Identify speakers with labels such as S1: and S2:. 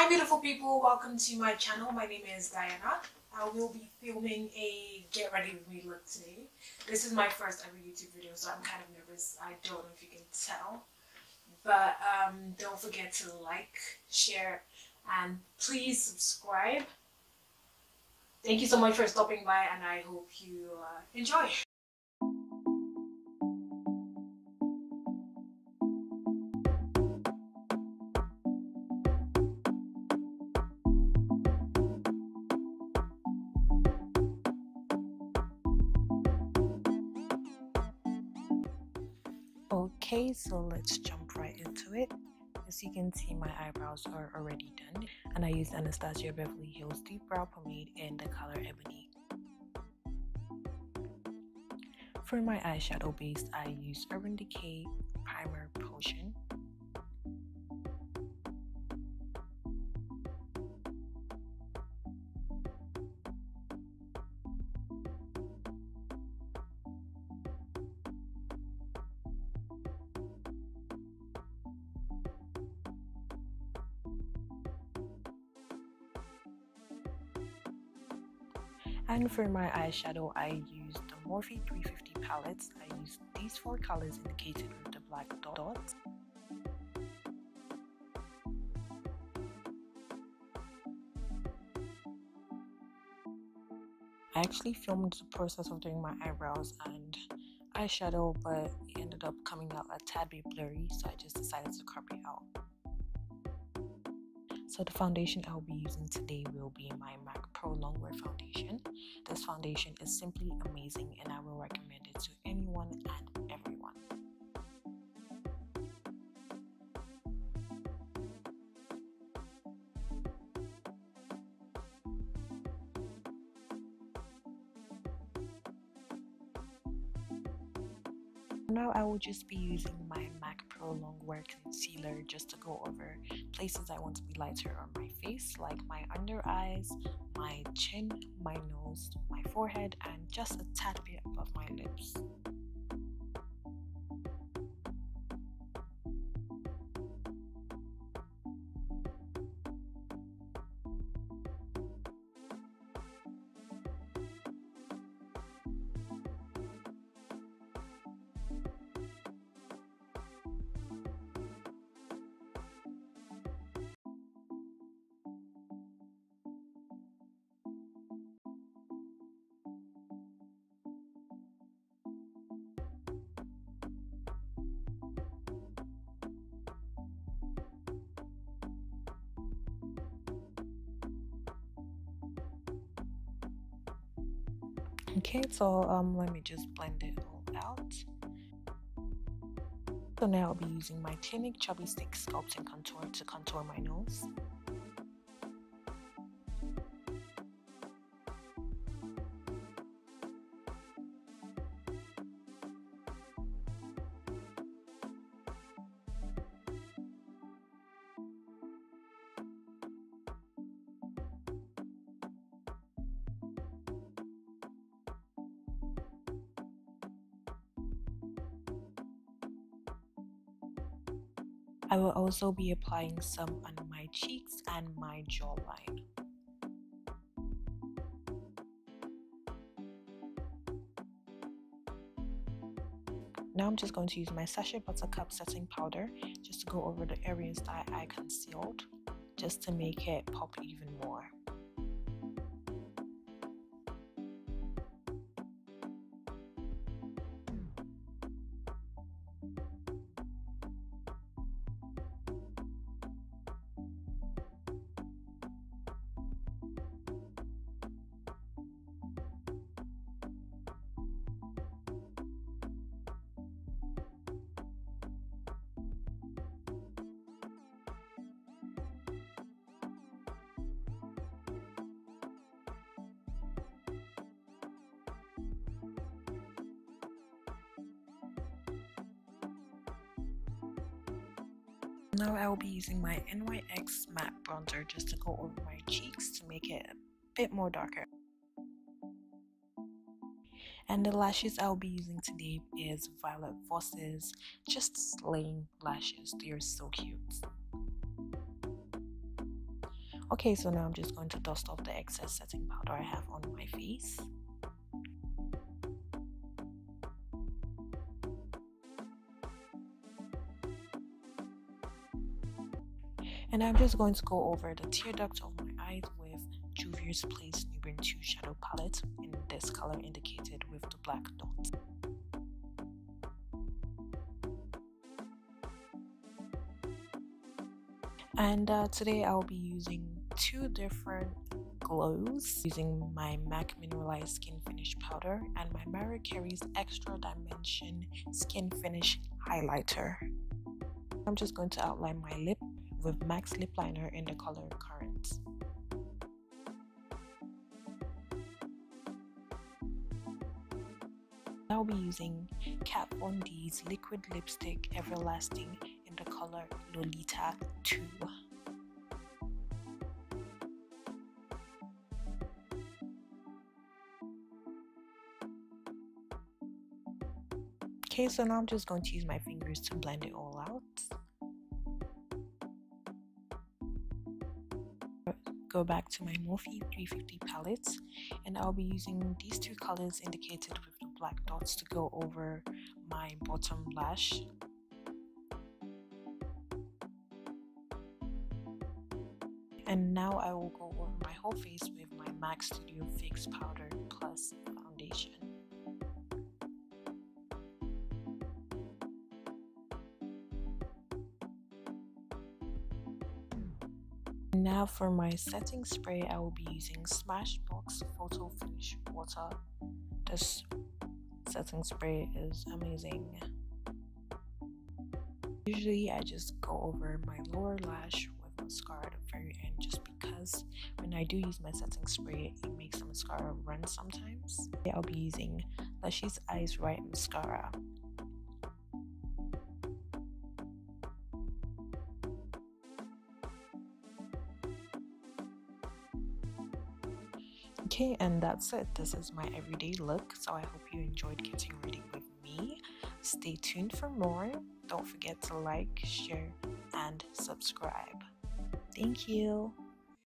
S1: Hi beautiful people, welcome to my channel. My name is Diana. I will be filming a get ready with me look today. This is my first ever YouTube video so I'm kind of nervous. I don't know if you can tell. But um, don't forget to like, share and please subscribe. Thank you so much for stopping by and I hope you uh, enjoy. Okay, so let's jump right into it. As you can see, my eyebrows are already done, and I used Anastasia Beverly Hills Dip Brow Pomade in the color Ebony. For my eyeshadow base, I used Urban Decay Primer Potion. And for my eyeshadow, I used the Morphe 350 palettes. I used these four colors indicated with the black dots. I actually filmed the process of doing my eyebrows and eyeshadow, but it ended up coming out a tad bit blurry, so I just decided to crop it out. So the foundation I'll be using today will be my MAC Pro Longwear foundation. This foundation is simply amazing and I will recommend it to anyone and Now I will just be using my MAC Pro Longwear Concealer just to go over places I want to be lighter on my face like my under eyes, my chin, my nose, my forehead and just a tad bit above my lips. Okay, so um, let me just blend it all out. So now I'll be using my Clinique Chubby Stick Sculpting Contour to contour my nose. I will also be applying some on my cheeks and my jawline. Now I'm just going to use my Sacha Buttercup setting powder just to go over the areas that I concealed just to make it pop even more. Now I will be using my NYX matte bronzer just to go over my cheeks to make it a bit more darker. And the lashes I'll be using today is Violet Voss's Just Slaying Lashes. They are so cute.
S2: Okay, so now I'm just going to dust off the excess setting powder I have on my face. And I'm just going to go over the tear duct of my eyes with Juvia's Place Nubian 2 Shadow Palette in this color indicated with the black dot. And uh, today I'll be using two different glows using my MAC Mineralized Skin Finish Powder and my Mariah Carey's Extra Dimension Skin Finish Highlighter. I'm just going to outline my lip with MAC's Lip Liner in the color Currant. I'll be using Kat Von D's Liquid Lipstick Everlasting in the color Lolita 2. Okay, so now I'm just going to use my fingers to blend it all out. Go back to my Morphe 350 palettes and I'll be using these two colors indicated with the black dots to go over my bottom lash. And now I will go over my whole face with my MAC Studio Fix Powder Now for my setting spray, I will be using Smashbox Photo Finish Water. This setting spray is amazing. Usually I just go over my lower lash with mascara at the very end just because when I do use my setting spray, it makes the mascara run sometimes. I'll be using Luscious Eyes Right Mascara. Okay, and that's it. This is my everyday look. So I hope you enjoyed getting ready with me. Stay tuned for more. Don't forget to like, share, and subscribe. Thank you.